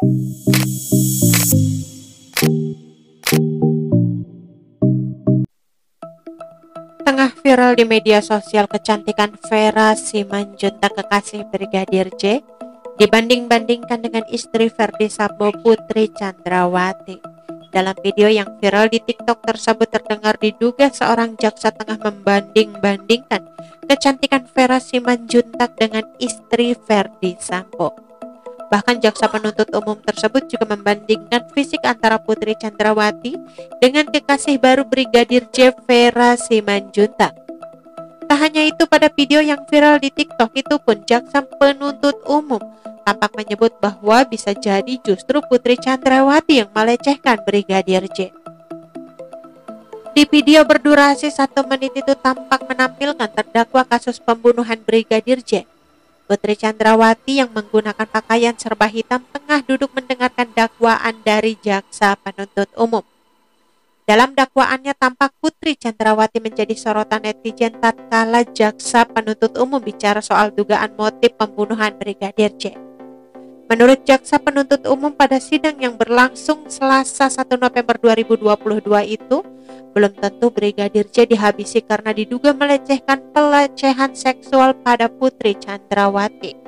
Tengah viral di media sosial kecantikan Vera Simanjuntak kekasih Brigadir J dibanding-bandingkan dengan istri Verdi Sambo Putri Chandrawati. Dalam video yang viral di TikTok tersebut terdengar diduga seorang jaksa tengah membanding-bandingkan kecantikan Vera Simanjuntak dengan istri Verdi Sambo. Bahkan jaksa penuntut umum tersebut juga membandingkan fisik antara Putri Chandrawati dengan kekasih baru Brigadir J. Vera Simanjuntak. Tak hanya itu, pada video yang viral di TikTok itu pun jaksa penuntut umum tampak menyebut bahwa bisa jadi justru Putri Chandrawati yang melecehkan Brigadir J. Di video berdurasi satu menit itu tampak menampilkan terdakwa kasus pembunuhan Brigadir J Putri Chandrawati yang menggunakan pakaian serba hitam tengah duduk mendengarkan dakwaan dari jaksa penuntut umum. Dalam dakwaannya tampak Putri Chandrawati menjadi sorotan netizen tatkala jaksa penuntut umum bicara soal dugaan motif pembunuhan Brigadir J. Menurut jaksa penuntut umum pada sidang yang berlangsung Selasa 1 November 2022 itu, belum tentu Brigadir J dihabisi karena diduga melecehkan pelecehan seksual pada Putri Chandrawati.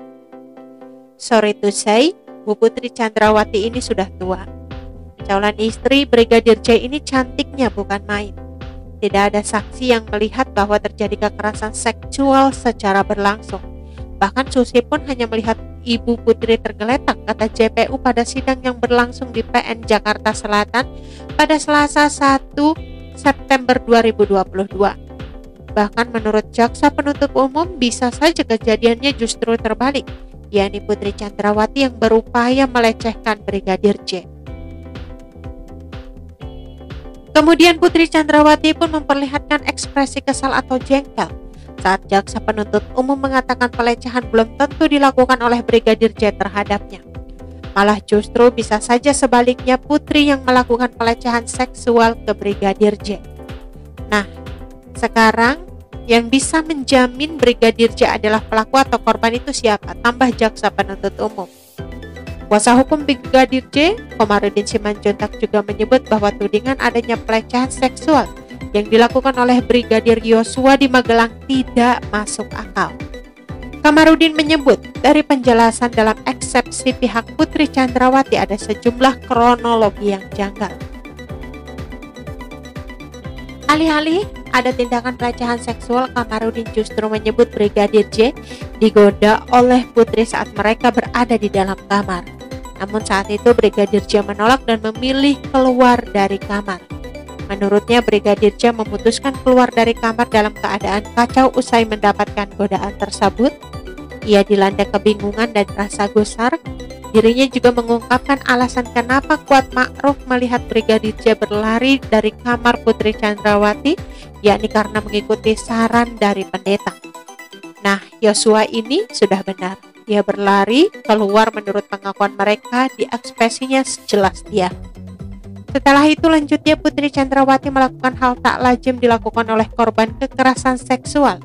Sorry to say, Bu Putri Chandrawati ini sudah tua. Calon istri Brigadir J ini cantiknya bukan main. Tidak ada saksi yang melihat bahwa terjadi kekerasan seksual secara berlangsung. Bahkan Susi pun hanya melihat Ibu Putri tergeletak, kata JPU pada sidang yang berlangsung di PN Jakarta Selatan pada Selasa 1 September 2022. Bahkan menurut jaksa penuntut umum bisa saja kejadiannya justru terbalik, yakni Putri Chandrawati yang berupaya melecehkan Brigadir J. Kemudian Putri Chandrawati pun memperlihatkan ekspresi kesal atau jengkel saat jaksa penuntut umum mengatakan pelecehan belum tentu dilakukan oleh Brigadir J terhadapnya. Malah justru bisa saja sebaliknya putri yang melakukan pelecehan seksual ke Brigadir J. Nah, sekarang yang bisa menjamin Brigadir J adalah pelaku atau korban itu siapa? Tambah jaksa penuntut umum. Kuasa hukum Brigadir J, Komarudin Simanjuntak juga menyebut bahwa tudingan adanya pelecehan seksual yang dilakukan oleh Brigadir Yosua di Magelang tidak masuk akal. Kamarudin menyebut dari penjelasan dalam eksepsi pihak Putri Chandrawati ada sejumlah kronologi yang janggal. Alih-alih ada tindakan pelecehan seksual, Kamarudin justru menyebut Brigadir J digoda oleh Putri saat mereka berada di dalam kamar. Namun saat itu Brigadir J menolak dan memilih keluar dari kamar. Menurutnya Brigadir J memutuskan keluar dari kamar dalam keadaan kacau usai mendapatkan godaan tersebut ia dilanda kebingungan dan rasa gusar. Dirinya juga mengungkapkan alasan kenapa kuat Ma'ruf melihat Brigadir J berlari dari kamar Putri Chandrawati, yakni karena mengikuti saran dari pendeta. Nah, Yosua ini sudah benar. Dia berlari keluar menurut pengakuan mereka di ekspresinya sejelas dia. Setelah itu lanjutnya Putri Chandrawati melakukan hal tak lazim dilakukan oleh korban kekerasan seksual.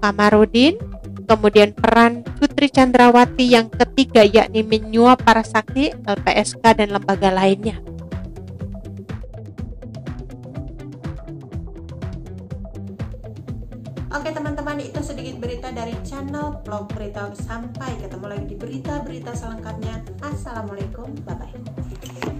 Kamarudin kemudian peran Putri Chandrawati yang ketiga yakni menyuap para saksi LPSK dan lembaga lainnya. Oke teman-teman itu sedikit berita dari channel vlog berita sampai ketemu lagi di berita-berita selengkapnya Assalamualaikum bye bye